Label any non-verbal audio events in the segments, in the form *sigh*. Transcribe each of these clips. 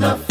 the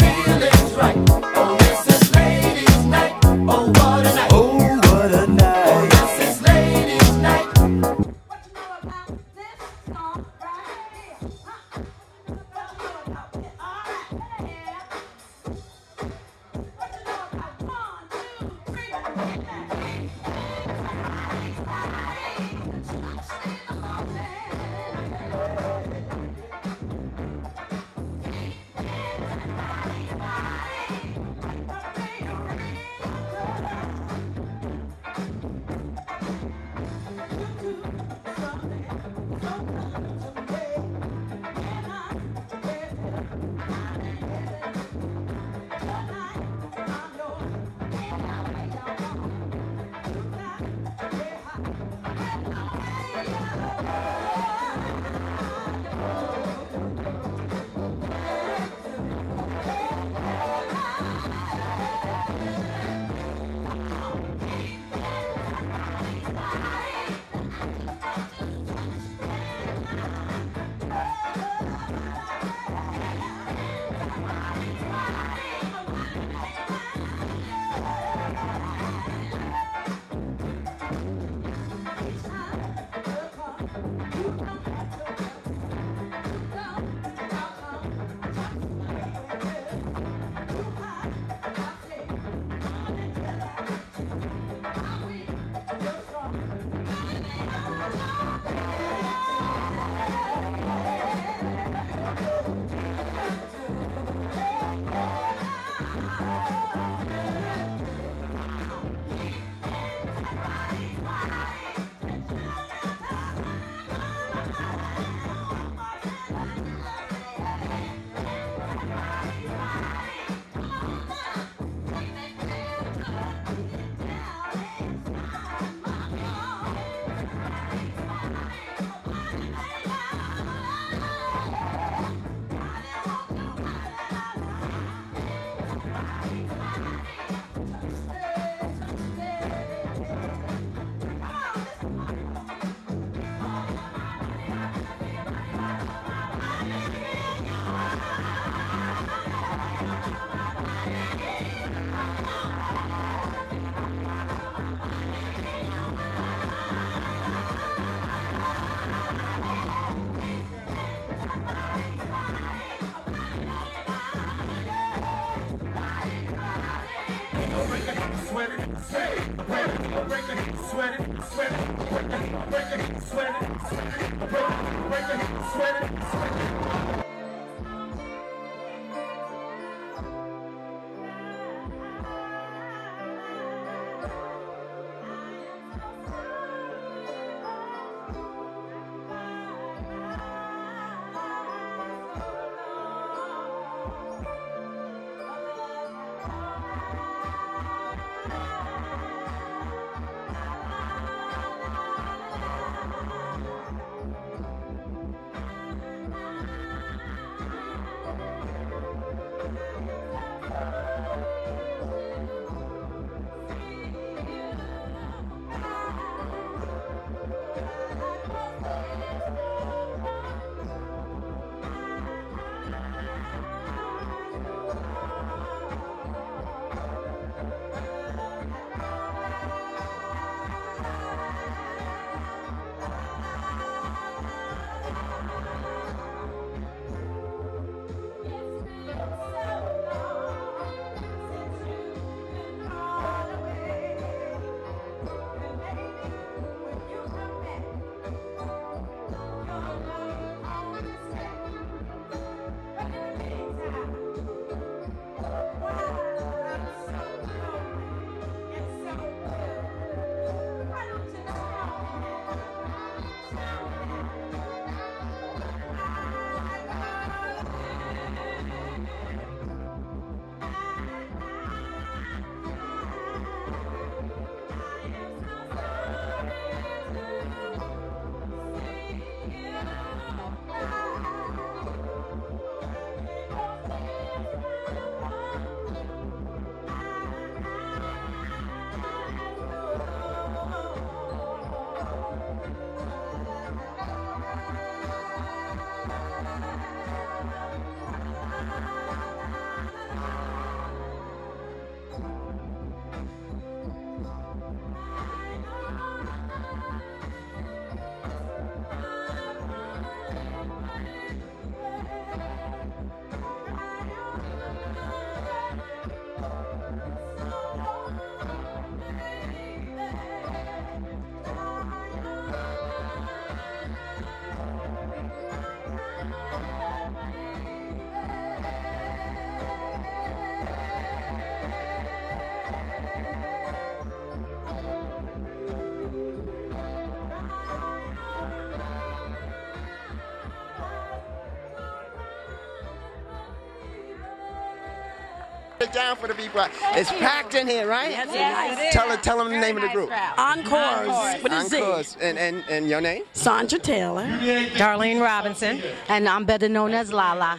It down for the people. It's packed in here, right? Yes, yes, it is. Tell, tell them the name of the group. Encores with a Z. Encores. And, and, and your name? Sandra Taylor. Darlene Robinson. And I'm better known as Lala.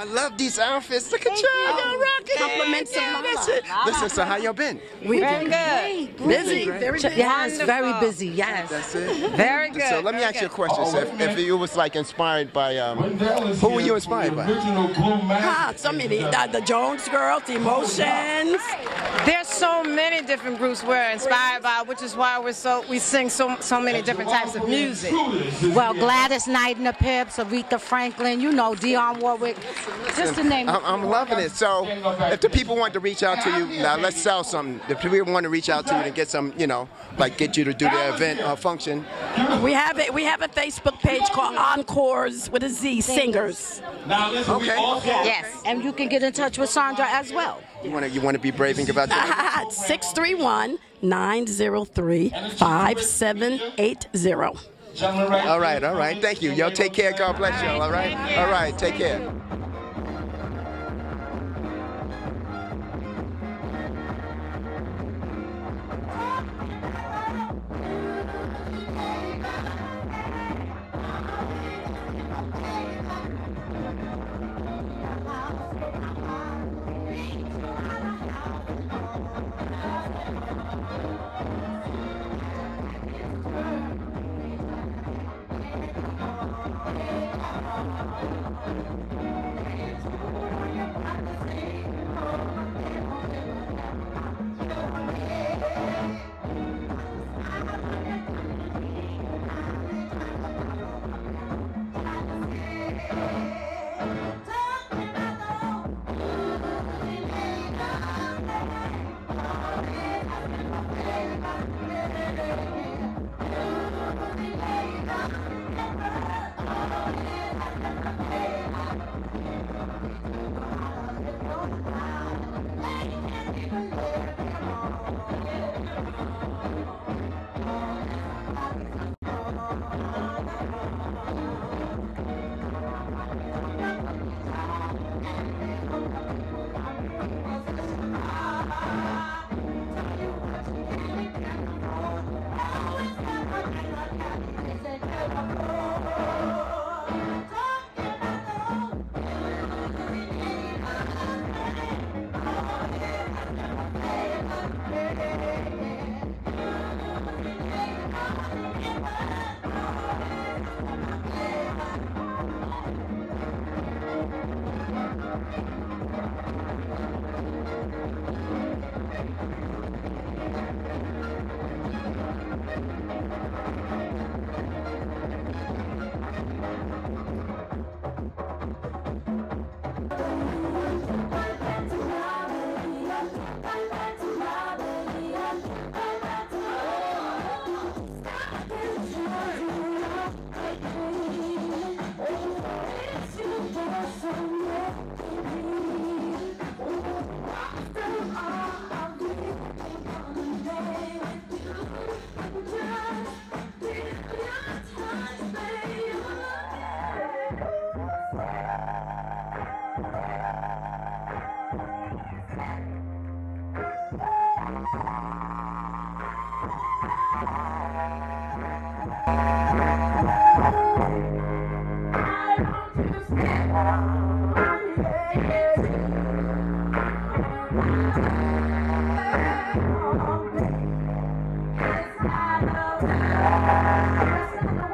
I love these outfits. Look at y'all. Y'all rocking. Compliments of Yeah, Lala. Listen, listen, so how y'all been? We Very good. busy, very busy. Yes, very busy. Yes. That's it? Very good. So let me very ask you a good. question. So if, if you was like inspired by, um, who were you inspired by? Ah, so many. Uh, the Jones Girls, the Emotions. There's so many different groups we're inspired by, which is why we're so we sing so so many different types of music. Well, Gladys Knight and the Pips, Aretha Franklin, you know, Dionne Warwick, just to name I'm, I'm loving it. So, if the people want to reach out to you, now let's sell something. If people want to reach out to you and get some, you know, like get you to do their event or function, We have it. We have a Facebook page called Encores with a Z Singers. Now listen, Okay. Yes. And you can get in touch with Sandra as well. you want to you want to be brave and give out your *laughs* 631 903 5780. All right, all right. Thank you. Y'all take care. God bless y'all. All right, all right. Take care.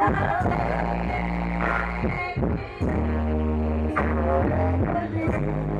Thank you.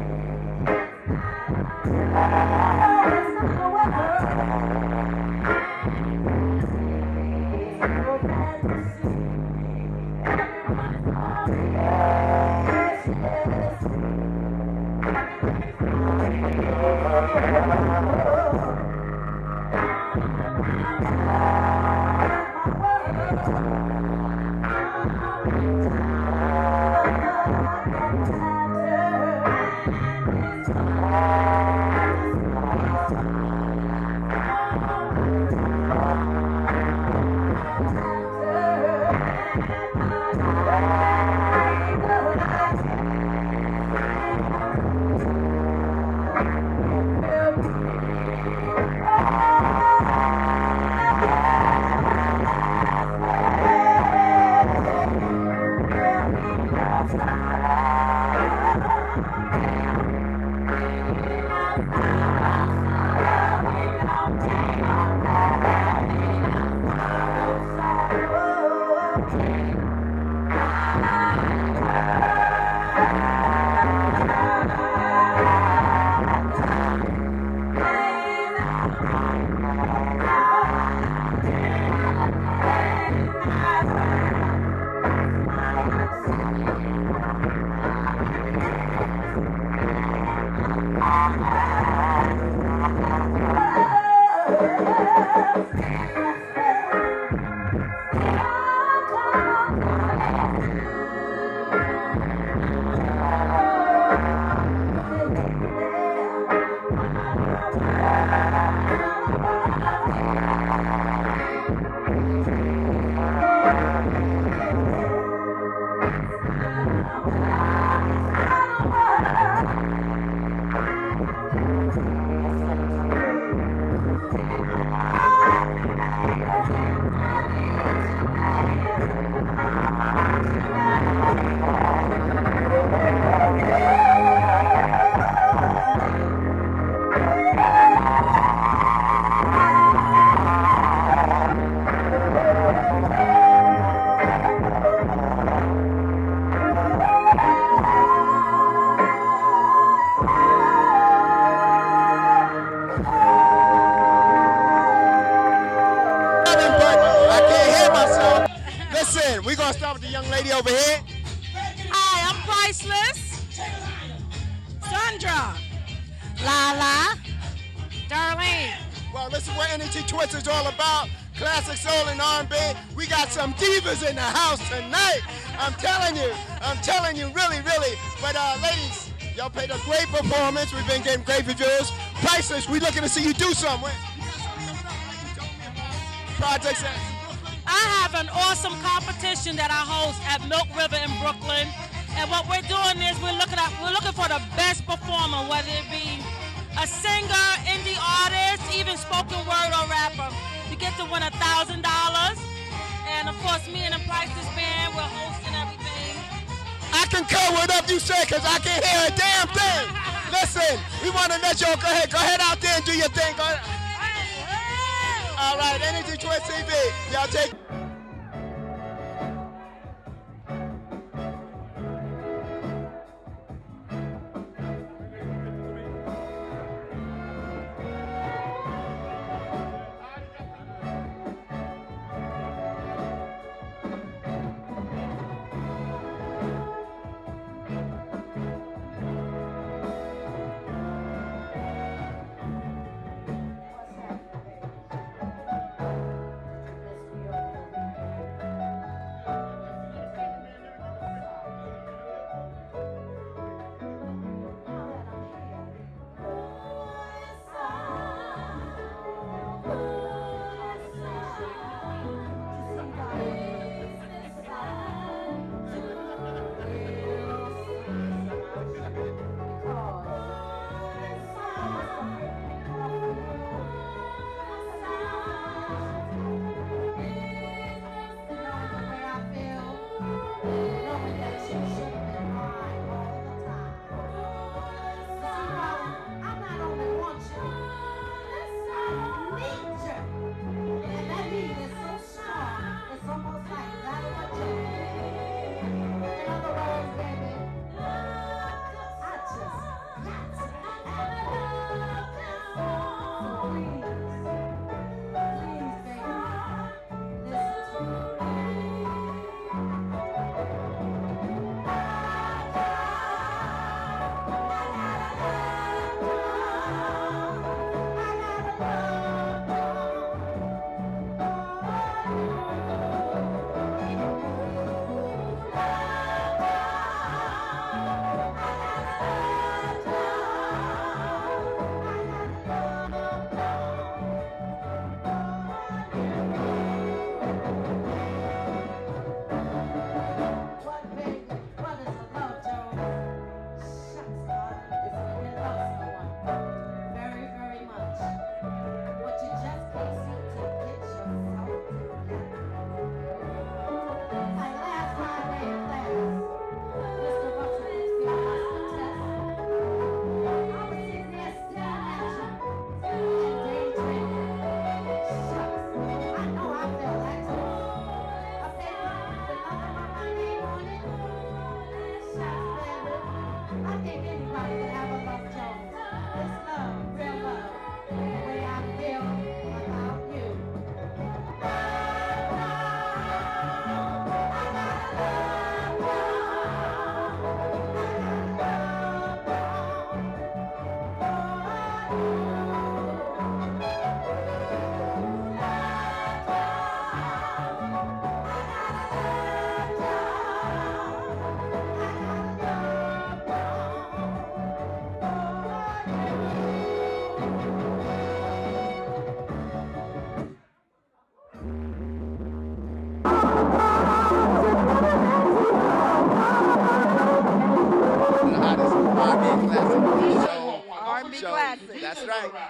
Uh, ladies, y'all played a great performance. We've been getting great reviews. Priceless, we looking to see you do something. Projects I have an awesome competition that I host at Milk River in Brooklyn. And what we're doing is we're looking at we're looking for the best performer, whether it be a singer, indie artist, even spoken word or rapper. You get to win a thousand dollars. And of course me and the Priceless Band, hosting everything. I concur with what you say because I can't hear a damn thing. Listen, we want to let y'all go ahead. Go ahead out there and do your thing. All right, Energy Twist TV. Y'all take.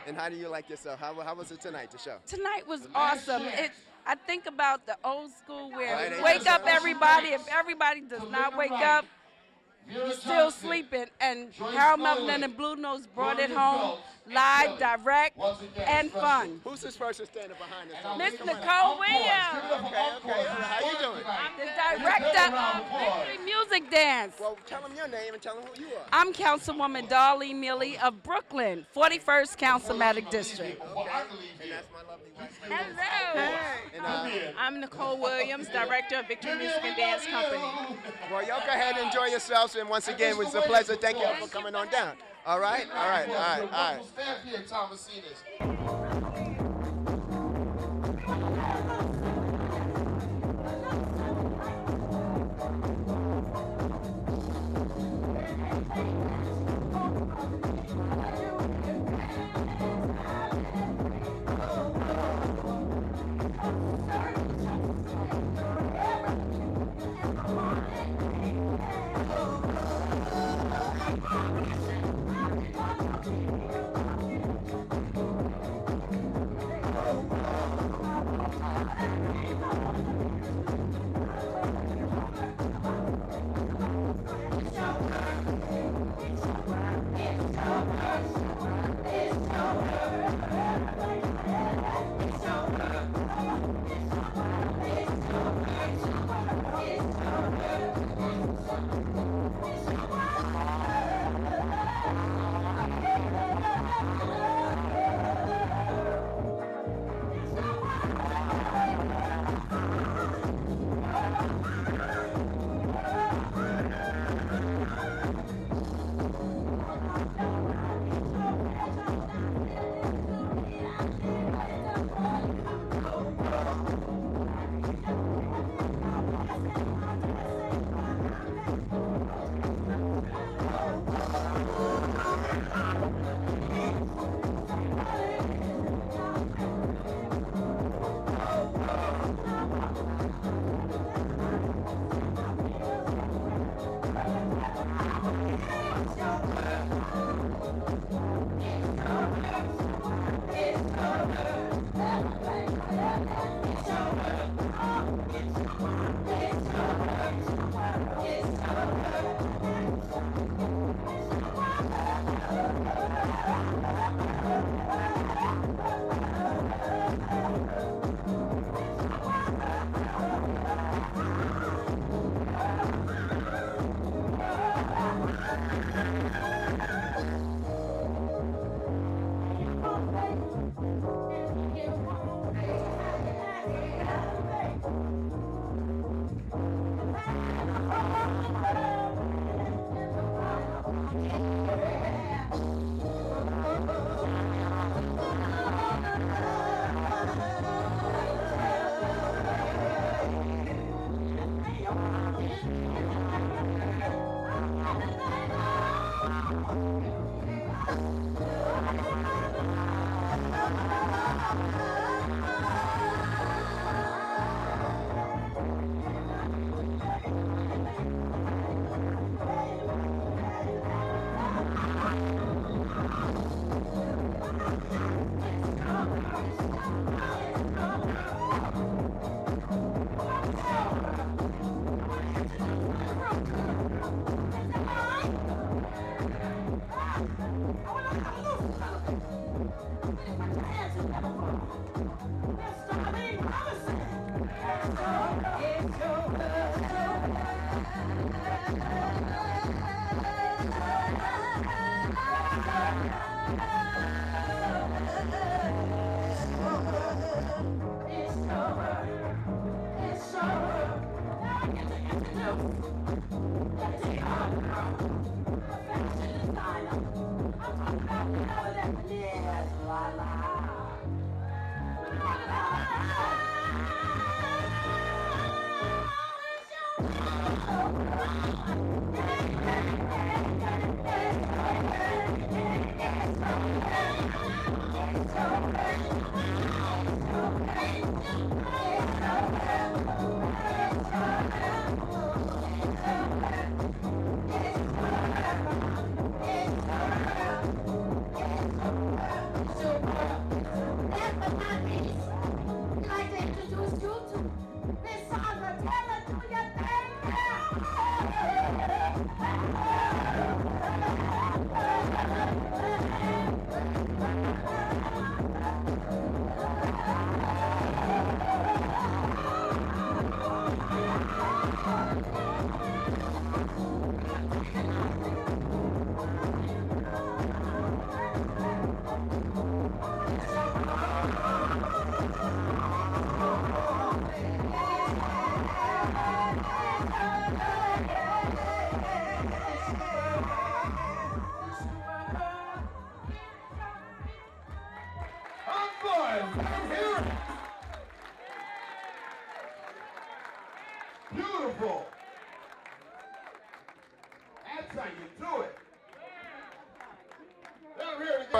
And how do you like yourself? How, how was it tonight, the show? Tonight was awesome. It, I think about the old school where Right, wake up everybody. If everybody does not wake up, you're still sleeping. And Harold Melvin and the Blue Notes brought it home live, direct, and fun. Who's this person standing behind us? Miss Nicole Williams, Okay, okay. How you doing? I'm the director of Victory Music Dance. Well, tell them your name and tell them who you are. I'm Councilwoman Darlene Mealy of Brooklyn, 41st Councilmanic District. And that's my lovely wife. Hello. And, uh, I'm Nicole Williams, Director of Victory Music and Dance Company. well, y'all go ahead and enjoy yourselves. And once again, it was a pleasure. Thank you all for coming on down. All right? All right, all right, all right. Stand here. Miss Sandra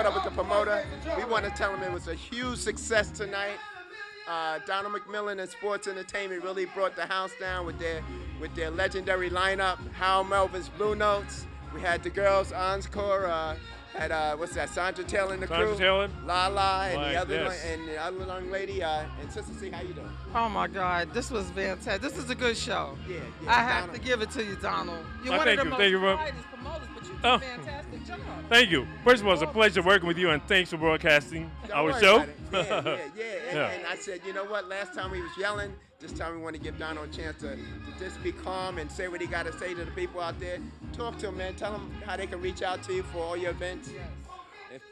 Down here, we got Brought up with the promoter. We want to tell him it was a huge success tonight. Uh, Donald McMillian and Sports Entertainment really brought the house down with their with their legendary lineup. Hal Melvin's Blue Notes. We had the girls Encore. Uh, had uh, what's that? Sandra Taylor in the Sandra crew. Taylor. Lala and Right, the other yes. and the other young lady. Uh, and Sister C, how you doing? Oh my God, this was fantastic. This is a good show. Yeah, yeah. I have Donald. to give it to you, Donald. You're Oh, one thank of the you, most thank Oh. fantastic job. Thank you. First of all, it's a pleasure working with you, and thanks for broadcasting Don't our show. Yeah, yeah, yeah. *laughs* And, Yeah. and I said, you know what? Last time we was yelling. This time we want to give Donald a chance to, to just be calm and say what he got to say to the people out there. Talk to him, man. Tell them how they can reach out to you for all your events. If,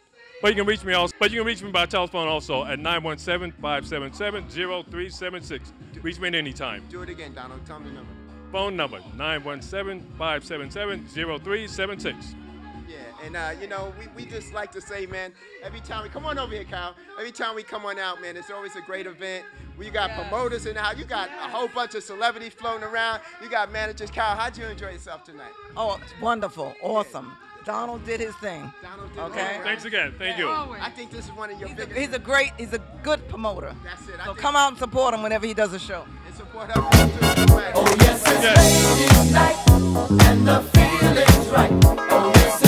But you can reach me also. But you can reach me by telephone also at 917-577-0376. Reach me at any time. do it again, Donald. Tell me the number. Phone number 917-577-0376. Yeah, and uh, you know, we, we just like to say, man, every time we come on over here, Kyle. Every time we come on out, man, it's always a great event. We got promoters in the house. You got a whole bunch of celebrities floating around. You got managers. Kyle, how'd you enjoy yourself tonight? Oh, it's wonderful, awesome. Donald did his thing. Donald did Okay. all right. Thanks again. Thank you. I think this is one of your He's a, he's a great, he's a good promoter. That's it. I So come out and support him whenever he does a show. and support her. Oh this is yes. ladies' night, and the feeling's right. Oh, this